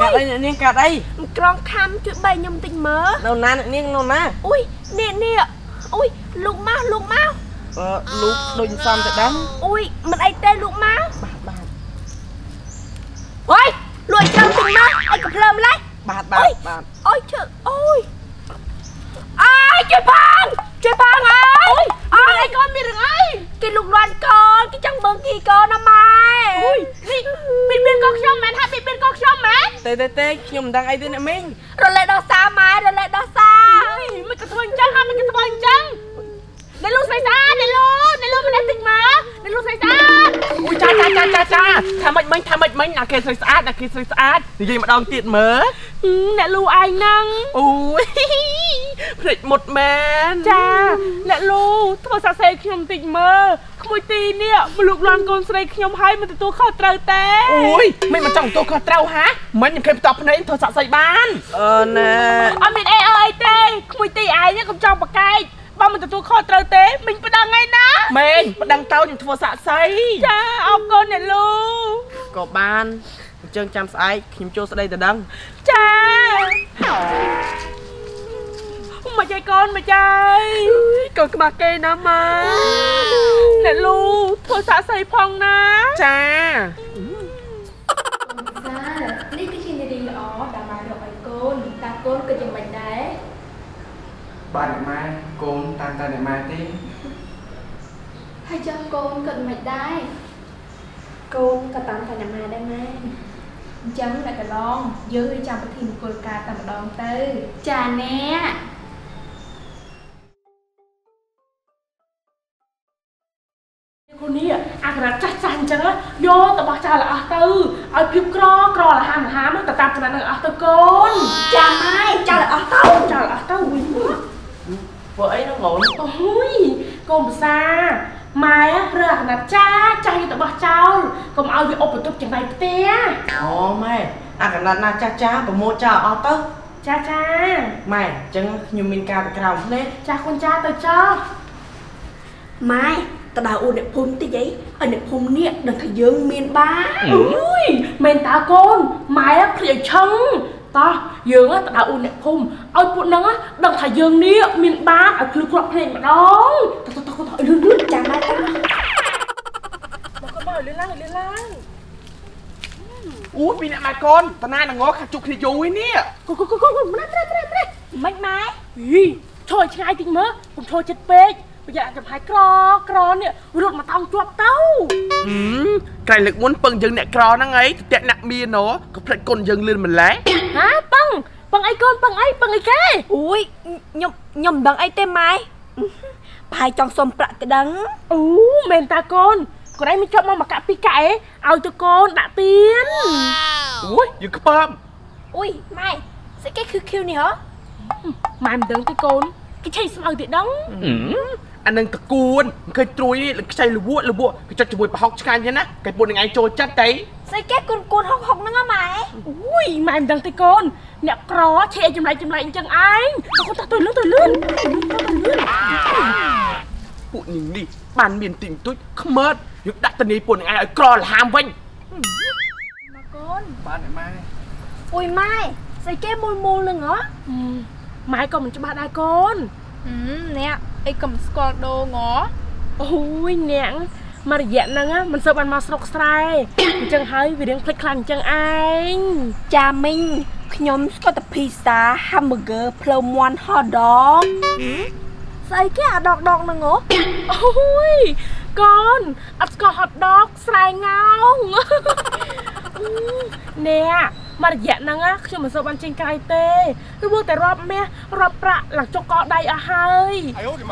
កាត់អីអ្នកនាងកាត់អីក្រងខំជួយបីខ្ញុំតិចមើលនៅណាអ្នកនាងនៅណាអុយនេះនេះអុយលោកមកលោកមកអឺលោកដូចសំទៅដឹងអុយមិនអីទេលោកមកបាទបាទអុយលួចចាំតិចមកអីកំភ្លើម្លេះបាទបាទបាទអុយជើអុយអើយជួយផងជួយផងអើយអើយអីកូនមានរឿងអីគេលុកលាន់កូនគេចង់មើលគីកូនណាម៉ែអុយនេះបៀតបៀនកូនខ្ញុំមែនហើ យបៀតបៀនកូនខ្ញុំមែនទេទេទេខ្ញុំមិនដឹងអីទេអ្នកមីងរលែកដោះសារម៉ែរលែកដោះសារមិនក៏ធ្វើអញ្ចឹងហើយមិនក៏ធ្វើអញ្ចឹងអ្នកលោកស្រីស្អាតអ្នកលោកអ្នកលោកម្នាក់តិចមកអ្នកលោកស្រីស្អាតអូយចាចាចាចាចាថាម៉េចមិញថាម៉េចមិញណាគេស្រីស្អាតណាគេស្រីស្អាតនិយាយម្ដងទៀតមើលអ្នកលូឯងហ្នឹងអូយភ្លេចមុតមែនចាអ្នកលូធ្វើសរសេរខ្ញុំតិចមើល ក្មួយទីនេះមលូកលាន់កូនស្រីខ្ញុំហើយមិនទទួលខុសត្រូវទេអូយមិនមិនចង់ទោសខុសត្រូវហាមិញខ្ញុំឃើញបន្តភ្នែកធ្វើសាក់សីបានអឺណែអត់មានអីអើយទេក្មួយទីឯងកុំចង់ប្រកែកបើមិនទទួលខុសត្រូវទេមិញប្តឹងឯណាម៉េងប្តឹងតោខ្ញុំធ្វើសាក់សីចាអរគុណអ្នកលូក៏បានអញ្ចឹងចាំស្អែកខ្ញុំចូលស្ដីទៅដឹងចាមកចៃកូនមកចៃកូនក្បាស់គេណាម៉ែ អ្នកលូធ្វើសាក់សីផងណាចាសានេះគឺជានារីល្អដើម្បីរកឲ្យកូនតើកូនគិតយ៉ាងម៉េចដែរបាទអ្នកម៉ែកូនតាមតែអ្នកម៉ែទេហើយចង់កូនគិតមិនដែរកូនក៏តាមតែអ្នកម៉ែដែរម៉ែអញ្ចឹងអ្នកកន្លងយើងរៀបចំពិធីមង្គលការតែម្ដងទៅចាអ្នក ភាពក្រក្រលហាមលហាមទៅតាមចំណុចនឹងអស់ទៅកូនចាម៉ែចោលអស់ទៅចោលអស់ទៅវិញមកធ្វើអីនោះអូនអូយកូនភាសាម៉ែរើអាក្រាតចាស់ចាស់យកទៅបោះចោលកុំឲ្យវាឧបទ្រពចំណៃផ្ទះអូម៉ែអាកណ្ដាត់ណាចាស់ចាស់ប្រមូលចាស់អស់ទៅចាចាម៉ែអញ្ចឹងខ្ញុំមានការទៅក្រៅភ្នែកចាកូនចាទៅចោះម៉ែ តដៅអ៊ូអ្នកភូមិតិចអីឲ្យអ្នកភូមិនេះដឹងថាយើងមានបានអូយមែនតើកូនម៉ែភ្លេចឲ្យឆឹងតោះយើងទៅដល់អ៊ូអ្នកភូមិឲ្យពួកហ្នឹងដឹងថាយើងនេះមានបានឲ្យភ្លឺគ្រាប់ភ្លេចម្ដងតោះតោះតោះតោះលឿនលឿនចាំម៉ែតាមកកុំឲ្យលឿនឡើងលឿនឡើងអូពីអ្នកម៉ែកូនតាណានឹងងខាត់ជុកគ្នាយូរហើយនេះកូកូកូកូម្នាក់ម្នាក់ម្នាក់ម្នាក់មិនម៉ែហីឈរឆ្ងាយតិចមើលកុំឈរចិត្តពេក ប្រយ័ត្នចំហាយក្រក្រនេះរត់មកតោងជាប់ទៅហឹមក្រែងលើកមុនពឹងយើងអ្នកក្រហ្នឹងអីទៅតាក់អ្នកមានណក៏ផ្លេចគុណយើងលឿនម្ល៉េះហាប៉ឹងប៉ឹងអីកូនប៉ឹងអីប៉ឹងអីគេអូយខ្ញុំខ្ញុំមិនដឹងអីទេម៉ែប្រហែលចង់សុំប្រាក់ទៅដឹងអូមែនតាកូនកូនឯងមិនជាប់មកមកកាក់ពីកាក់អេឲ្យទៅកូនដាក់ទៀនអូយយើងខ្ពើមអូយម៉ែស្អីគេគឺឃ្យូនេះហ៎ម៉ែមិនដឹងទេកូនគេឆៃស្មៅទៀតដឹងអានឹងតកួនមិនឃើញត្រួយនេះខ្ចីលវក់លវក់គេចុចជាមួយប្រហុកឆ្កាញ់ចឹងណាគេពួកនឹងឯងចូលចិត្តតៃស្អីគេគូនគូនហុកហុកហ្នឹងហ៎ម៉ែអូយម៉ែមិនដឹងទេកូនអ្នកក្រឆេចម្លែកចម្លែកអញ្ចឹងឯងទៅកូនតោះទៅលឿនទៅលឿនទៅលឿនទៅលឿនពួកនេះនេះបានមានទីបន្ទុចខ្មើតយើងដាក់តនីពួកនឹងឯងឲ្យក្រលហាមវិញមកកូនបាទអ្នកម៉ែអូយម៉ែស្អីគេមូលមូលហ្នឹងហ៎ម៉ែក៏មិនច្បាស់ដែរកូនហឹមអ្នក អីកុំស្គាល់ដូងហ៎អូយអ្នកមករយៈហ្នឹងមិនសូវបានមកស្រុកស្រែអញ្ចឹងហើយវារៀងភ្លេចខ្លាំងអញ្ចឹងឯងចាមីងខ្ញុំស្គាល់តែភីសា hamburger ផ្លូវមាន់ហតដងស្អីគេអាដកដកហ្នឹងហ៎អូយកូនអត់ស្គាល់ហត់ដកស្រែងោងអ្នក មករយៈហ្នឹងណាខ្ញុំមិនសូវបានចេញក្រៅទេគឺមើលតែរាប់មាសរាប់ប្រាក់ឡើងចុកកដៃអស់ហើយ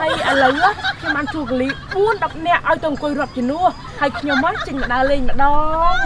ហើយឥឡូវណាខ្ញុំបានជួកលី4 10នាក់ឲ្យទៅអង្គុយរាប់ជំនួសហើយខ្ញុំមកចេញមកដើរលេងម្ដង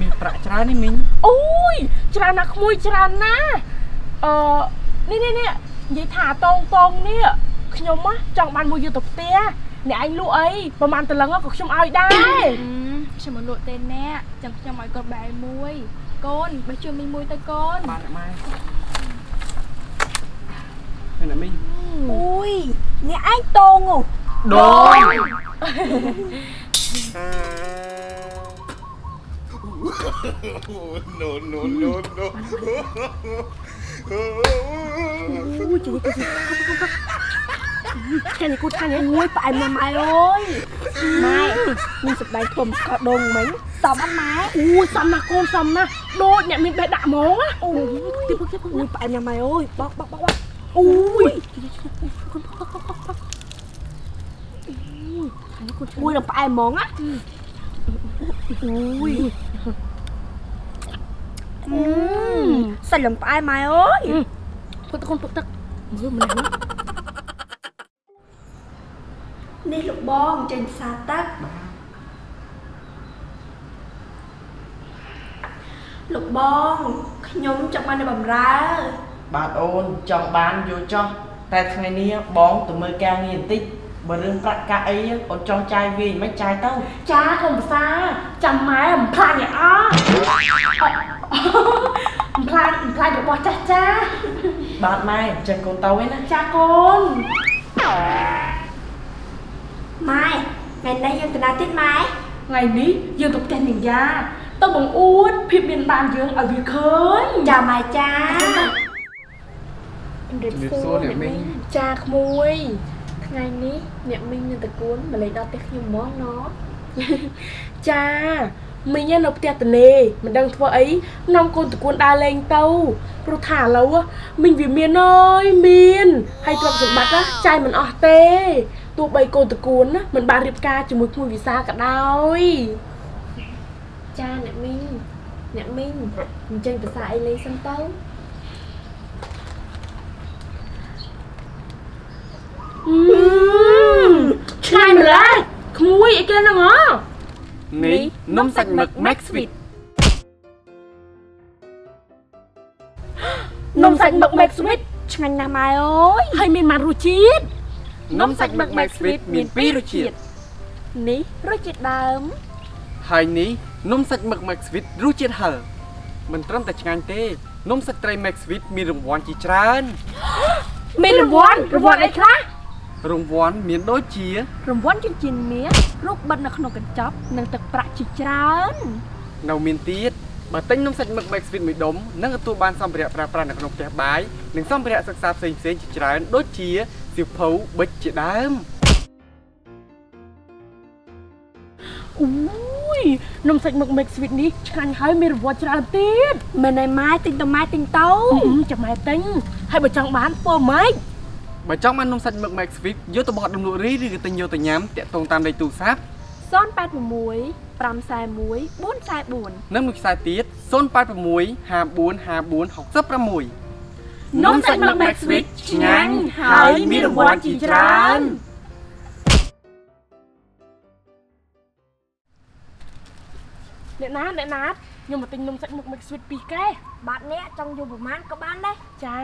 មានប្រាក់ច្រើននេះមីងអូយច្រើនណាស់ក្មួយច្រើនណាស់អឺនេះនេះនេះនិយាយថាតងតងនេះខ្ញុំណាចង់បានមួយយកទៅផ្ទះអ្នកឯងលក់អីប្រហែលតលឹងក៏ខ្ញុំឲ្យដែរហឹមខ្ញុំមក លក់ទេអ្នកចាំខ្ញុំឲ្យគាត់បែរមួយកូនបើជួយមីងមួយទៅកូនបាទអ្នកម៉ែហើយអ្នកមីងអូយអ្នកឯងតងហ៎ដង no no no no អូយជួយទៅ ខាងនេះគូខាងនេះអូយផ្អែមណាស់ម៉ែអើយម៉ែមានសម្ដែងធំស្កដងមិញសមអត់ម៉ែអូយសំណាស់កូនសំណាស់ដូចអ្នកមានបេះដាក់ហ្មងណាអូយទីពុកទីពុកអូយផ្អែមណាស់ម៉ែអើយបោកបោកបោកបោកអូយអូយដល់ផ្អែមហ្មងណាអូយអឺសាច់លំផ្អែមម៉ែអើយពុកតកូនពុកទឹកមើលម្លេះណានេះលោ បងចេញផ្សារទឹកលោកបងខ្ញុំចង់បាននៅបំរើ បាទអូនចង់បានយកចោះតែថ្ងៃនេះបងទៅមើលការងារបន្តិចបើរឿងប្រាក់កាក់អីអូនចង់ចាយវាមិនចាយទៅចាកុំភាសាចាំម៉ែមិនខ្លាចអ្នកអមិនខ្លាចមិនខ្លាចរបស់ចាស់ចាស់បាទម៉ែអញ្ចឹងកូនទៅឯណាចាកូន ម៉ែថ្ងៃនេះយើងទៅណាទៀតម៉ែថ្ងៃនេះយើងទៅផ្ទះនាងយ៉ាទៅបង្អួតភាពមានបានយើងឲ្យវាឃើញចាម៉ែចាជំរាបសួរអ្នកមីងចាក្មួយថ្ងៃនេះអ្នកមីងនៅតកួនមកលេងដល់ផ្ទះខ្ញុំហ្មងណោះចាមីងនៅផ្ទះតនេមិនដឹងធ្វើអីនាំកូនតកួនដើរលេងទៅព្រោះថាឥឡូវមីងវាមានអើយមានហើយទ្រព្យសម្បត្តិណាចាយមិនអស់ទេ ទោះបីកូនតកួនណាមិនបានរៀបការជាមួយក្មួយវិសាក៏ដោយចាអ្នកមីងអ្នកមីងអញ្ចឹងភាសាអីលេងសិនទៅអឺឆ្ងាញ់ម្ល៉េះក្មួយអីគេហ្នឹងហ៎នេះនំសាច់មឹក Max Sweet នំសាច់មឹក Max Sweet ឆ្ងាញ់ណាស់ម៉ែអើយហើយមានបានរសជាតិ នំសាច់មឹក Max Sweet មានពីររសជាតិនេះរសជាតិដើមហើយនេះនំសាច់មឹក Max Sweet រសជាតិហឹរមិនត្រឹមតែឆ្ងាញ់ទេ នំសាច់ត្រី Max Sweet មានរង្វាន់ជាច្រើនមានរង្វាន់រង្វាន់អីខ្លះរង្វាន់មានដូចជា រង្វាន់ចិញ្ចៀនមាសរូបបិទនៅក្នុងកញ្ចប់និងទឹកប្រាក់ជាច្រើននៅមានទៀតបើទិញនំសាច់មឹក Max Sweet មួយដុំនឹងទទួលបានសម្ភារៈប្រើប្រាស់នៅក្នុងផ្ទះបាយនិងសម្ភារៈសិក្សាផ្សេងៗជាច្រើនដូចជា សៀវភៅប៊ិចជាដើមអូយនំសាច់មឹក Max Sweet នេះឆ្ងាញ់ហើយមានរង្វាន់ច្រើនទៀតមែនហើយម៉ែទិញទៅម៉ែទិញទៅអឺចាំម៉ែទិញហើយបើចង់បានធ្វើម៉េចបើចង់បាននំសាច់មឹក Max Sweet យកទៅបោះដុំលក់រីឬក៏ទិញយកទៅញ៉ាំតាក់ទងតាមលេខទូរស័ព្ទ086 541 444និងមួយខ្សែទៀត086 54 54 66 នំសាច់មឹក Max Sweet ឆ្ងាញ់ហើយមានរង្វាន់ជាច្រើនអ្នកណាអ្នកណាខ្ញុំមកទិញនំសាច់មឹក Max Sweet ពីរកែបាត់នេះចង់យកប្រមាណក៏បានដែរចា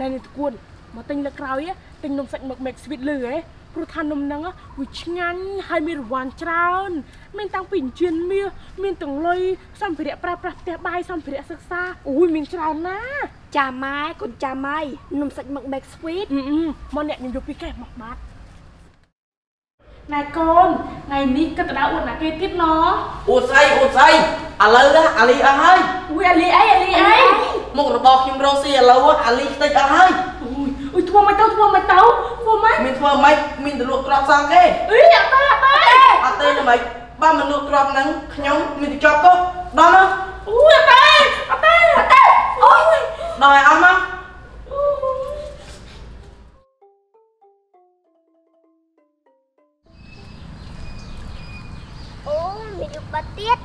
នៅនេះតគួនមកទិញលើក្រោយហ៎ទិញនំសាច់មឹក Max Sweet លឺហ៎ព្រោះថានំហ្នឹងហ៎វាឆ្ងាញ់ហើយមានរង្វាន់ច្រើនមានតាំងពីអញ្ជើញមាសមានទាំងលុយសម្ភារៈប្រើប្រាស់ផ្ទះបាយសម្ភារៈសិក្សាអូយមានច្រើនណាស់ ចាម៉ែកូនចាំហើយនំសាច់មឹក Max Sweet អឺអឺមកអ្នកខ្ញុំយកពីកែមកបាត់ណែកូនថ្ងៃនេះគិតទៅដល់អួតណាគេទៀតណអួតស្អីអួតស្អីឥឡូវណាអាលីអស់ហើយអូយអាលីអីអាលីអីមុខរបរខ្ញុំរកស៊ីឥឡូវអាលីខ្ទេចអស់ហើយអូយអូយធ្វើមិនទៅធ្វើមិនទៅធ្វើមិនមានធ្វើម៉េចមានទៅលក់ទ្រព្យសងគេអីអត់ទេអត់ទេអត់ទេទេម៉េចបើមិនលក់ទ្រព្យហ្នឹងខ្ញុំមានទៅជាប់គុកដល់មកអូយអត់ទេអត់ទេអត់ទេអូយ ដល់ឲ្យអស់មកអូមានរូបបាត់ទៀត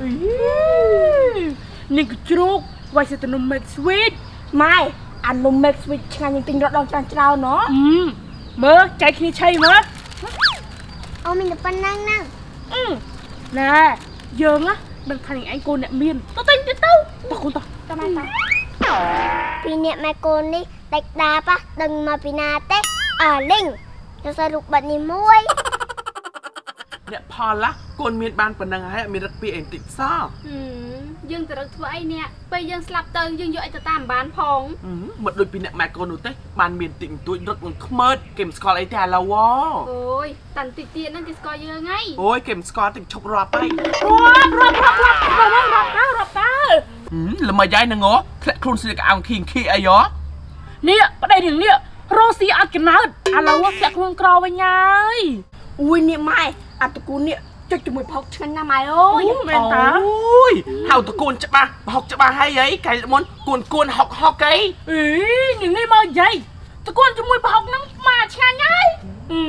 អីនេះក៏ជ្រូកវាយសិតនំ Max Sweet ម៉ែអានំ Max Sweet ឆ្ងាញ់ជាងទិញរត់ដងច្រើនច្រើនណោះអឺមើលចែកគ្នាឆៃមើលអូមានតែប៉ុណ្ណឹងហ្នឹងអឺណែយើងណាដឹងថានឹងឯងកូនអ្នកមានទៅទិញទៀតទៅតោះកូនតោះ តម៉ែតាពីអ្នកម៉ែកូននេះដាច់ដាបះដឹងមកពីណាទេអើលីងទៅសើរូបបាត់នេះមួយអ្នកផលឡាកូនមានបានប៉ុណ្ណឹងហើយអត់មានរឹកពីអីបន្តិចសោះហឹមយើងទៅរកធ្វើអីអ្នកពេលយើងស្លាប់ទៅយើងយកអីទៅតាមបានផងហឹមមិនដូចពីអ្នកម៉ែកូននោះទេបានមានតិចបន្តួចរឹកនឹងខ្មើតគេមិនស្គាល់អីទេឥឡូវហ៎អូយតាន់តិចទៀតហ្នឹងគេស្គាល់យើងហើយអូយគេមិនស្គាល់តិចឈប់រាប់ហើយរាប់រាប់រាប់រាប់រាប់រាប់តើរាប់តើហឹម ល្មើយាយនឹងហ៎ធ្លាក់ខ្លួនស្លៀកកៅអៅខៀងខៀអីហ៎នេះប្តីរឿងនេះរស់ស៊ីអត់ចំណើតឥឡូវធ្លាក់ខ្លួនក្រវិញហើយអួយនេះម៉ែអាតកូននេះចុចជាមួយផុកឆ្ងាញ់ណាស់ម៉ែអើអូយយមែនតើអូយហៅតកូនច្បាស់ហុកច្បាស់ហើយអីកែមុនគួនគួនហុកហុកអីអីនេះនេះមកនិយាយតកូនជាមួយប្រហុកហ្នឹងមកឆ្ងាញ់ហើយអឺ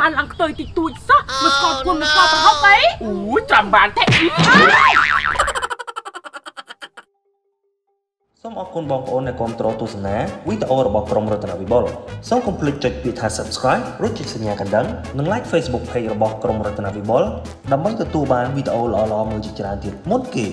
បានឡើងខ្ទុយតិចតួចសោះមិនស្គាល់គួនមិនស្គាល់ប្រហុកអីអូយចាំបានទេ សូមអរគុណបងប្អូនដែលគាំទ្រទស្សនាវីដេអូរបស់ក្រុមរតនវិបុលសូមកុំភ្លេចចុចពាក្យថា Subscribe ឬចុចសញ្ញាកណ្ដឹងនិង Like Facebook Page របស់ក្រុមរតនវិបុលដើម្បីទទួលបានវីដេអូល្អៗមួយជាច្រើនទៀតមុនគេ